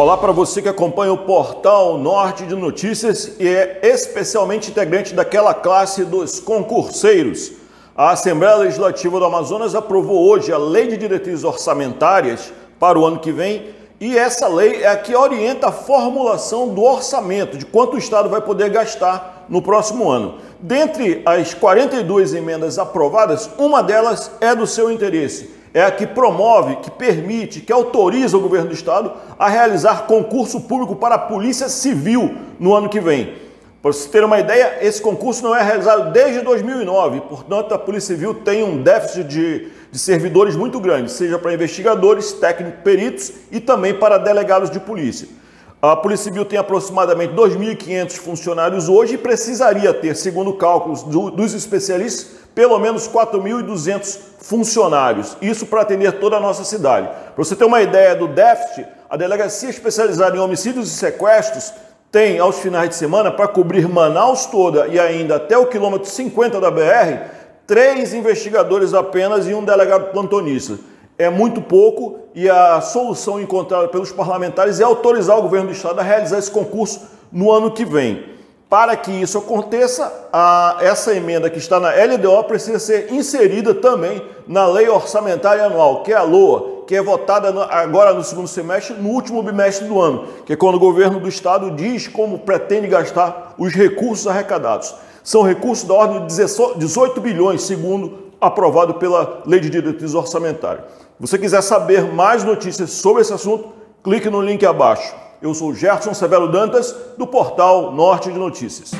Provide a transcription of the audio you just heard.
Olá para você que acompanha o portal Norte de Notícias e é especialmente integrante daquela classe dos concurseiros. A Assembleia Legislativa do Amazonas aprovou hoje a Lei de Diretrizes Orçamentárias para o ano que vem e essa lei é a que orienta a formulação do orçamento, de quanto o Estado vai poder gastar no próximo ano. Dentre as 42 emendas aprovadas, uma delas é do seu interesse é a que promove, que permite, que autoriza o governo do estado a realizar concurso público para a Polícia Civil no ano que vem. Para você ter uma ideia, esse concurso não é realizado desde 2009, portanto, a Polícia Civil tem um déficit de, de servidores muito grande, seja para investigadores, técnicos, peritos e também para delegados de polícia. A Polícia Civil tem aproximadamente 2.500 funcionários hoje e precisaria ter, segundo cálculos do, dos especialistas, pelo menos 4.200 funcionários. Isso para atender toda a nossa cidade. Para você ter uma ideia do déficit, a delegacia especializada em homicídios e sequestros tem, aos finais de semana, para cobrir Manaus toda e ainda até o quilômetro 50 da BR, três investigadores apenas e um delegado plantonista é muito pouco e a solução encontrada pelos parlamentares é autorizar o governo do estado a realizar esse concurso no ano que vem. Para que isso aconteça, a, essa emenda que está na LDO precisa ser inserida também na Lei Orçamentária Anual, que é a LOA, que é votada no, agora no segundo semestre, no último bimestre do ano, que é quando o governo do estado diz como pretende gastar os recursos arrecadados. São recursos da ordem de 18 bilhões, segundo aprovado pela Lei de Diretrizes Orçamentárias. Se você quiser saber mais notícias sobre esse assunto, clique no link abaixo. Eu sou Gerson Severo Dantas, do portal Norte de Notícias.